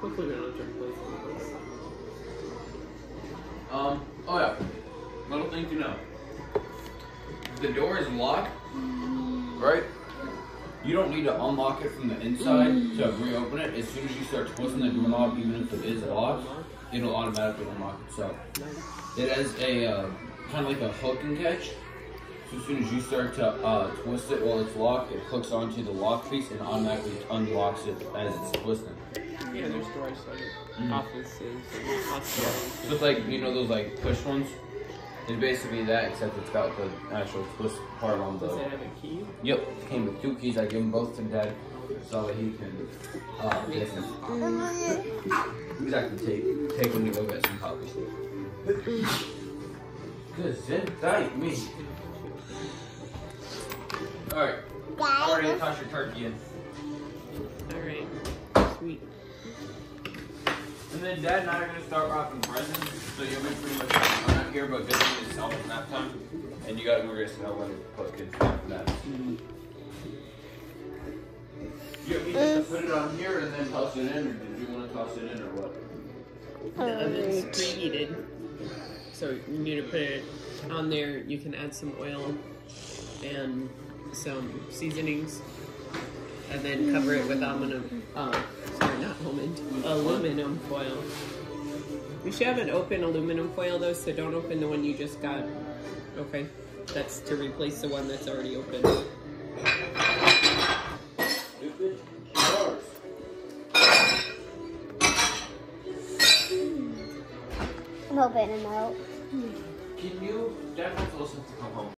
Hopefully to replace it. Um, oh yeah. Little thing to know. The door is locked, right? You don't need to unlock it from the inside to reopen it. As soon as you start twisting the doorknob, even if it is locked, it'll automatically unlock itself. It has a uh, kind of like a hook and catch. So as soon as you start to uh, twist it while it's locked, it hooks onto the lock piece and automatically unlocks it as it's twisting. Yeah, there's doors like Mhm. offices and hospitals. So it's like you know those like push ones. It's basically that, except it's got the actual twist part on Does the. it have a key? Yep, it came with two keys. I give them both to Dad so that he can. Uh, they can exactly take take them to go get some coffee. Just sit tight, me. All right, I'm ready your turkey in. Alright. Sweet. And then Dad and I are gonna start wrapping presents. So you'll be pretty much I'm not here, but visiting is almost nap time. And you got we're gonna know when to put kids down for that. You want me just to put it on here and then toss it in, or did you want to toss it in, or what? Uh, the oven's preheated. So you need to put it on there. You can add some oil and some seasonings. And then cover it with aluminum, uh, sorry, not aluminum, aluminum foil. We should have an open aluminum foil though, so don't open the one you just got. Okay, that's to replace the one that's already open. Stupid jars. I'm opening them out. Can you? Dad wants Wilson to come home.